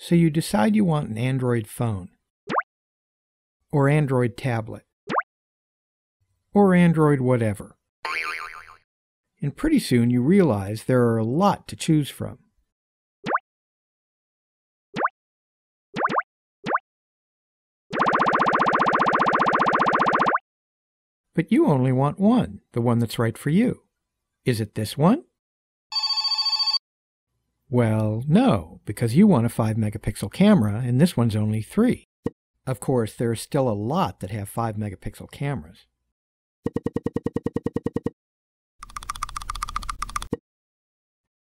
So you decide you want an Android phone, or Android tablet, or Android whatever. And pretty soon you realize there are a lot to choose from. But you only want one, the one that's right for you. Is it this one? Well, no, because you want a 5 megapixel camera and this one's only 3. Of course, there are still a lot that have 5 megapixel cameras.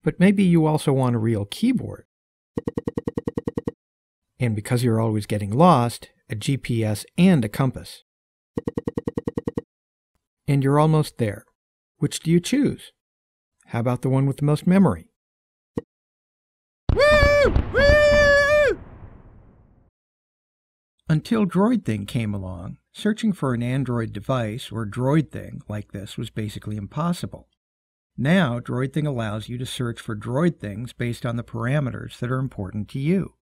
But maybe you also want a real keyboard. And because you're always getting lost, a GPS and a compass. And you're almost there. Which do you choose? How about the one with the most memory? Until Droid Thing came along, searching for an Android device or Droid Thing like this was basically impossible. Now, Droid Thing allows you to search for Droid things based on the parameters that are important to you.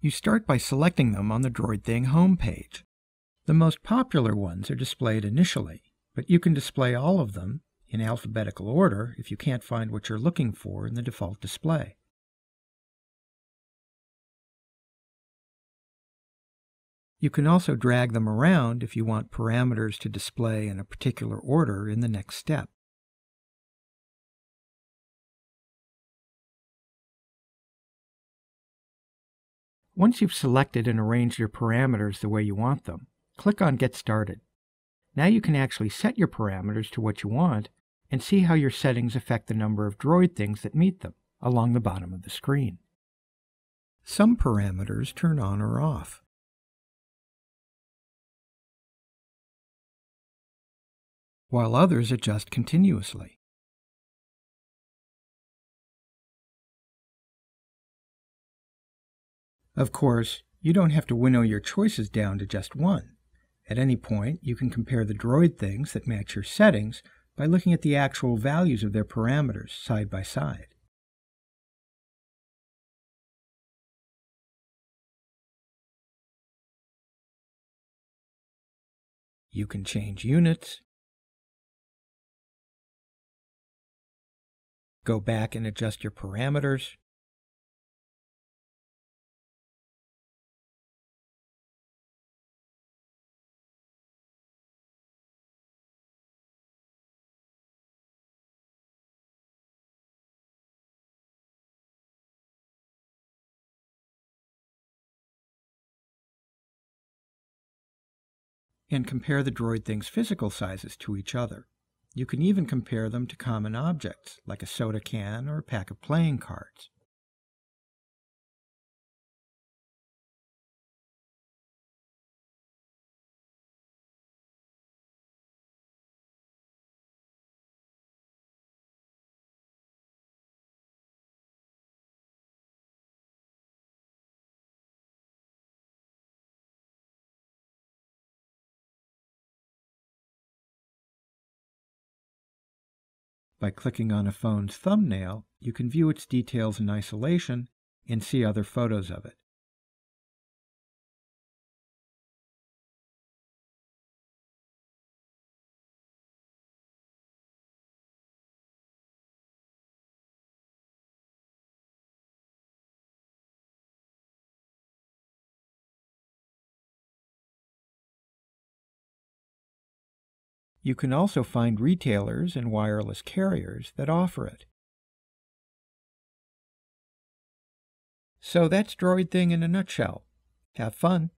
You start by selecting them on the DroidThing homepage. The most popular ones are displayed initially, but you can display all of them in alphabetical order if you can't find what you're looking for in the default display. You can also drag them around if you want parameters to display in a particular order in the next step. Once you've selected and arranged your parameters the way you want them, click on Get Started. Now you can actually set your parameters to what you want and see how your settings affect the number of droid things that meet them along the bottom of the screen. Some parameters turn on or off. While others adjust continuously. Of course, you don't have to winnow your choices down to just one. At any point, you can compare the droid things that match your settings by looking at the actual values of their parameters side by side. You can change units, Go back and adjust your parameters. and compare the droid thing's physical sizes to each other. You can even compare them to common objects, like a soda can or a pack of playing cards. By clicking on a phone's thumbnail, you can view its details in isolation and see other photos of it. You can also find retailers and wireless carriers that offer it. So that's Droid Thing in a nutshell. Have fun!